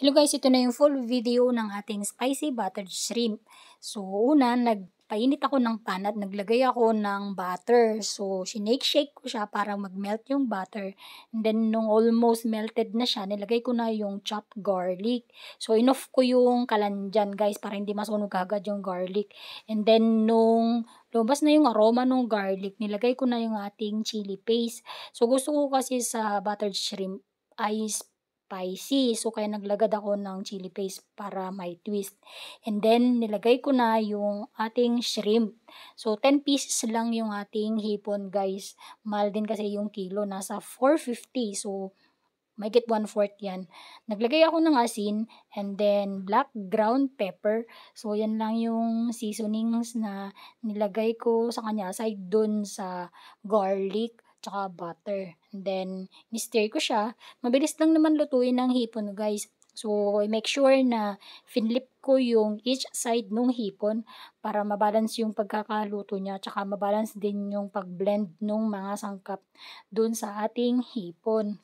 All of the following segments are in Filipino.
Hello guys, ito na yung full video ng ating spicy buttered shrimp. So, una, nagpainit ako ng pan at naglagay ako ng butter. So, sinake-shake ko siya para mag-melt yung butter. And then, nung almost melted na siya, nilagay ko na yung chopped garlic. So, inoff ko yung kalan dyan guys para hindi masunog agad yung garlic. And then, nung lumabas na yung aroma ng garlic, nilagay ko na yung ating chili paste. So, gusto ko kasi sa buttered shrimp ay spicy. So, kaya naglagad ako ng chili paste para may twist. And then, nilagay ko na yung ating shrimp. So, 10 pieces lang yung ating hipon, guys. Mahal din kasi yung kilo. Nasa 450. So, may get 1-4 yan. Naglagay ako ng asin and then black ground pepper. So, yan lang yung seasonings na nilagay ko sa kanya aside dun sa garlic tsaka butter. And then, ni-stir ko siya. Mabilis lang naman lutuin ng hipon, guys. So, make sure na finlip ko yung each side ng hipon para mabalance yung pagkakaluto niya tsaka mabalance din yung pag-blend ng mga sangkap dun sa ating hipon.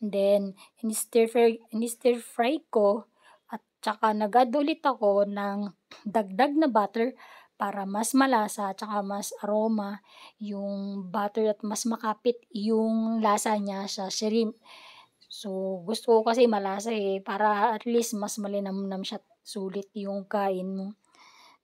And then, in-stir fry, in-stir fry ko at tsaka nagad ulit ako ng dagdag na butter para mas malasa at saka mas aroma yung butter at mas makapit yung lasa niya sa shrimp. So, gusto ko kasi malasa eh, para at least mas malinamnam siya sulit yung kain mo.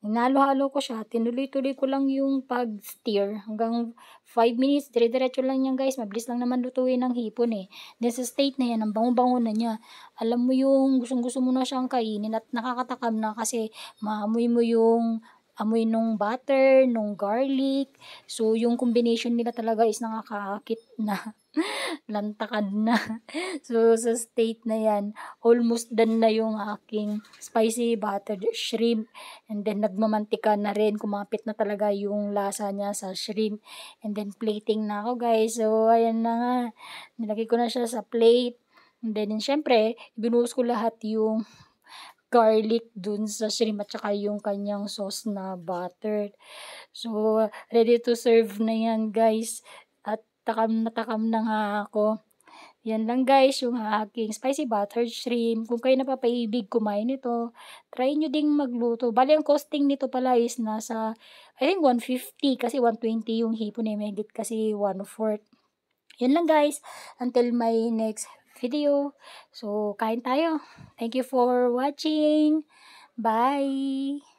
Hinalo-halo ko siya, tinuloy-tuloy ko lang yung pag-stir hanggang 5 minutes, dire-diretso lang yan guys, mabilis lang naman lutuin ng hipon eh. Then sa state na yan, ang bango-bango na niya, alam mo yung gustong-gusto mo na siyang kainin at nakakatakam na kasi maamoy mo yung amoy nung butter, nung garlic. So, yung combination nila talaga is nakakaakit na lantakad na. so, sa state na yan, almost done na yung aking spicy buttered shrimp. And then, nagmamantika na rin. Kumapit na talaga yung lasa niya sa shrimp. And then, plating na ako, guys. So, ayan na nga. Nilagay ko na siya sa plate. And then, syempre, binuhos ko lahat yung garlic dun sa shrimp at saka yung kanyang sauce na buttered. So, ready to serve na yan guys. At takam na takam na nga ako. Yan lang guys, yung aking spicy buttered shrimp. Kung kayo napapaibig kumain ito, try nyo ding magluto. Bali, ang costing nito pala is nasa, I think 150 kasi 120 yung hipon eh. May kasi 1/4. Yan lang guys. Until my next video. So, kain tayo. Thank you for watching. Bye!